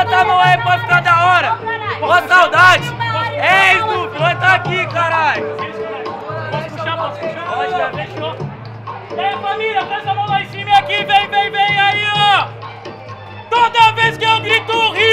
levanta a mão aí pra ficar da hora. Ó saudade. É isso, levanta aqui, caralho. Posso puxar, posso puxar? Pode? Fechou. E aí, família, faz a mão lá em cima aqui, vem, vem, vem aí, ó. Toda vez que eu grito hip,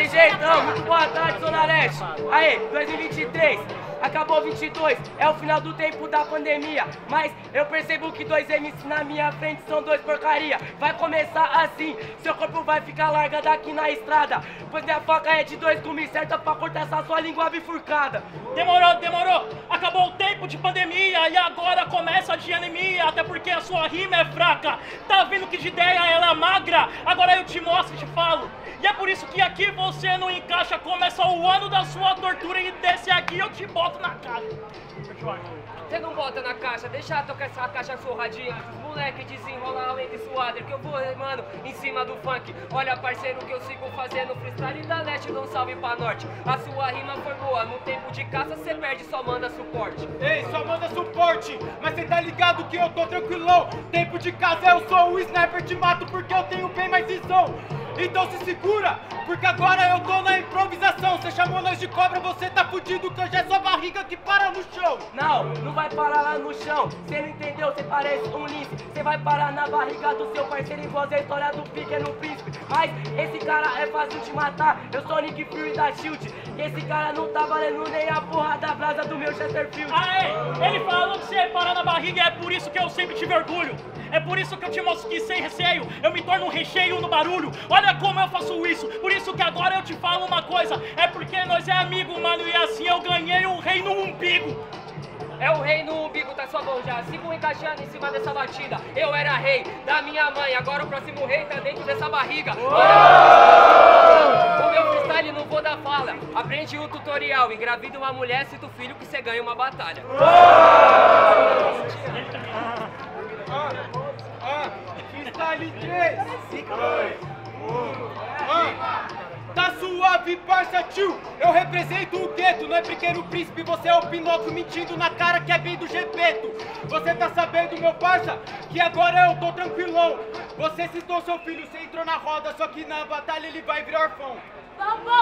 jeitão. Muito boa tarde, Zona Leste. Aí, 2023. Acabou 22, é o final do tempo da pandemia. Mas eu percebo que dois MC na minha frente são dois porcaria. Vai começar assim, seu corpo vai ficar larga daqui na estrada. Pois minha faca é de dois gumes certa pra cortar essa sua língua bifurcada. Demorou, demorou. Acabou o tempo de pandemia e agora começa a de anemia, até porque a sua rima é fraca. Tá vendo que de ideia ela é magra? Agora eu te mostro e te falo. E é por isso que aqui você não encaixa. Começa o ano da sua tortura e desce aqui eu te boto na cara. Você não bota na caixa, deixa eu tocar essa caixa surradinha. Moleque, desenrola além de suader, que eu vou, mano, em cima do funk. Olha, parceiro, que eu sigo fazendo freestyle da leste, um salve pra norte. A sua rima foi boa, no tempo de caça cê perde, só manda suporte. Ei, só manda suporte, mas cê tá ligado que eu tô tranquilão. Tempo de casa eu sou o sniper, te mato porque eu tenho bem mais visão. Então se segura, porque agora eu tô na improvisação. Cê chamou nós de cobra, você tá fudido, que hoje é sua barriga que para no chão. Não, não vai parar lá no chão. Cê não entendeu, cê parece um lince. Cê vai parar na barriga do seu parceiro igual a história do pequeno príncipe. Mas esse cara é fácil de matar. Eu sou Nick Fury da Shield. E esse cara não tá valendo nem a porra brasa do meu Chesterfield. Aê, ele falou que você para na barriga e é por isso que eu sempre tive orgulho. É por isso que eu te mostro que sem receio eu me torno um recheio no barulho. Olha como eu faço isso, por isso que agora eu te falo uma coisa. É porque nós é amigo, mano, e assim eu ganhei o rei no umbigo. É o rei no umbigo, tá sua mão já. Sigo encaixando em cima dessa batida. Eu era rei da minha mãe, agora o próximo rei tá dentro dessa barriga. Olha, freestyle não vou dar fala. Aprende o tutorial, engravida uma mulher, cita o filho que você ganha uma batalha. Ah, freestyle 3, 2, 1. Tá suave, parça tio. Eu represento o gueto, não é pequeno príncipe, você é o Pinóquio mentindo na cara que é bem do Gepeto. Você tá sabendo, meu parça, que agora eu tô tranquilão. Você citou seu filho, você entrou na roda, só que na batalha ele vai virar orfão. Bom,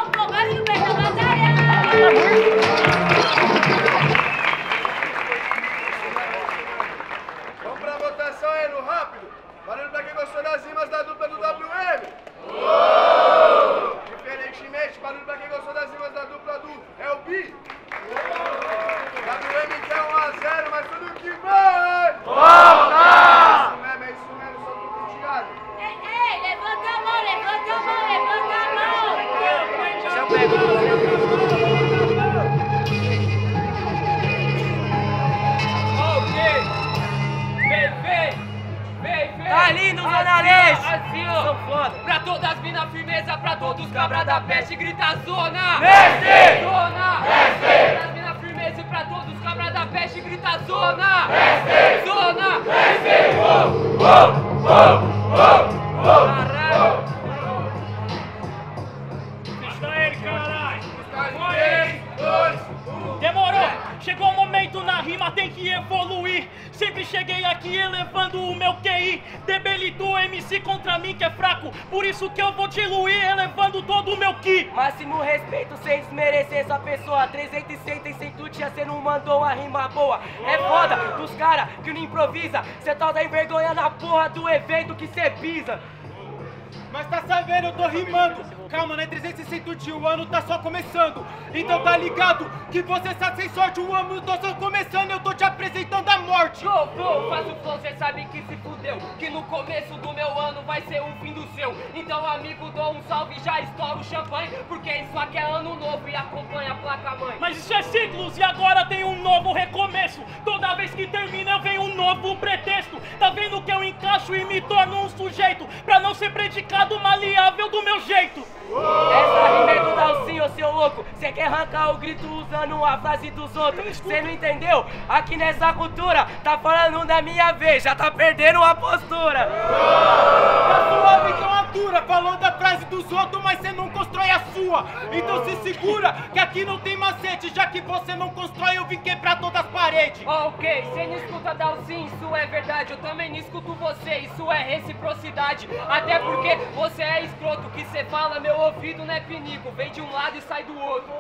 Assim, ó! Sou foda. Pra todas as minas firmeza, pra todos os cabras da peste, grita zona! Mestre! Zona! Mestre! Pra minas firmeza e pra todos os cabras da peste, grita zona! Mestre! Zona! Caralho! Elevando o meu QI. Debilito o MC contra mim que é fraco. Por isso que eu vou diluir, elevando todo o meu Ki. Máximo respeito sem desmerecer essa pessoa. 360 e sem tutia, cê não mandou uma rima boa. É foda dos cara que não improvisa. Cê tá da envergonha na porra do evento que cê pisa. Mas tá sabendo, eu tô rimando. Calma, não é 360 de o ano tá só começando. Então tá ligado que você está sem sorte, o ano tô só começando, eu tô te apresentando a morte. Go, go, faz o flow, cê sabe que se fudeu Que no começo do meu ano vai ser o fim do seu Então amigo, dou um salve, já estoura o champanhe Porque isso aqui é ano novo e acompanha a placa mãe Mas isso é ciclos e agora tem um novo recomeço. Toda vez que termina eu venho um novo pretexto. Tá vendo que eu encaixo e me torno um sujeito pra não ser predicado maleável do meu jeito. Essa rima é do Dalcinho, seu louco. Cê quer arrancar o grito usando a frase dos outros. Cê não entendeu? Aqui nessa cultura, tá falando da minha vez, já tá perdendo a postura. Tá suave, então dos outros, mas você não constrói a sua. Então se segura, que aqui não tem macete. Já que você não constrói, eu vim quebrar todas as paredes. Ok, você não escuta sim, isso é verdade. Eu também não escuto você, isso é reciprocidade. Até porque você é escroto, o que você fala, meu ouvido não é pinico. Vem de um lado e sai do outro.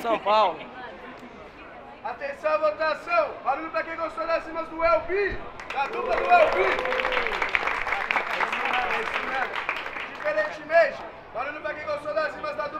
São Paulo. Atenção, votação! Barulho pra quem gostou das rimas do Elbi! Da dupla do Elbi! Diferentemente, barulho pra quem gostou das rimas da dupla.